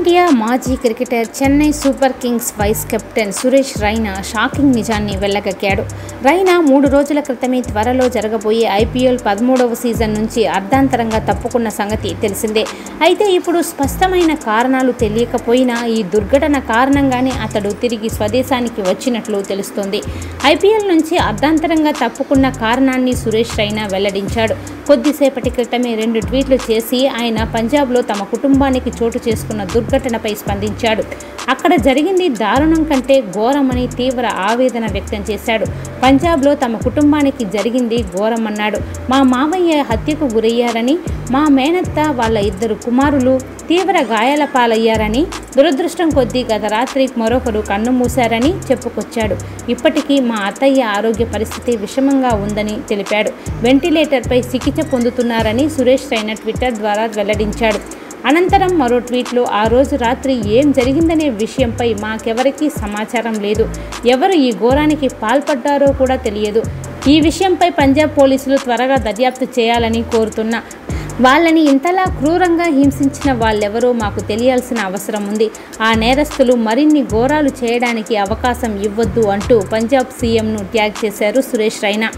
India మాజీ cricketer Chennai Super Kings vice captain Suresh Raina shocking నిజాన్ని వెళ్ళగక్కాడు రైనా మూడు రోజుల క్రితమే త్వరలో జరగబోయే ఐపీఎల్ పదమూడవ సీజన్ నుంచి అర్ధాంతరంగా తప్పుకున్న సంగతి తెలిసిందే. అయితే ఇప్పుడు స్పష్టమైన కారణాలు తెలియకపోయినా ఈ దుర్ఘటన కారణంగానే అతడు తిరిగి స్వదేశానికి వచ్చినట్లు తెలుస్తోంది. ఐపీఎల్ నుంచి అర్ధాంతరంగా తప్పుకున్న కారణాన్ని సురేష్ రైనా వెల్లడించాడు. కొద్దిసేపటి క్రితమే రెండు ట్వీట్లు చేసి ఆయన పంజాబ్లో తమ కుటుంబానికి చోటు చేసుకున్న దుర్ఘటనపై స్పందించాడు. అక్కడ జరిగింది దారుణం కంటే ఘోరమని తీవ్ర ఆవేదన వ్యక్తం చేశాడు. పంజాబ్లో తమ కుటుంబానికి జరిగింది ఘోరమన్నాడు. మా మావయ్య హత్యకు గురయ్యారని మా మేనత్త వాళ్ళ ఇద్దరు కుమారులు తీవ్ర గాయాల పాలయ్యారని దురదృష్టం కొద్దీ గత రాత్రి మరొకరు కన్ను మూశారని చెప్పుకొచ్చాడు. ఇప్పటికీ మా అత్తయ్య ఆరోగ్య పరిస్థితి విషమంగా ఉందని తెలిపాడు. వెంటిలేటర్పై చికిత్స పొందుతున్నారని సురేష్ రైనా ట్విట్టర్ ద్వారా వెల్లడించాడు. అనంతరం మరో ట్వీట్లో ఆ రోజు రాత్రి ఏం జరిగిందనే విషయంపై మాకెవరికీ సమాచారం లేదు. ఎవరు ఈ ఘోరానికి పాల్పడ్డారో కూడా తెలియదు. ఈ విషయంపై పంజాబ్ పోలీసులు త్వరగా దర్యాప్తు చేయాలని కోరుతున్నా. వాళ్ళని ఇంతలా క్రూరంగా హింసించిన వాళ్ళెవరో మాకు తెలియాల్సిన అవసరం ఉంది. ఆ నేరస్తులు మరిన్ని ఘోరాలు చేయడానికి అవకాశం ఇవ్వద్దు అంటూ పంజాబ్ సీఎంను ట్యాగ్ చేశారు సురేష్ రైనా.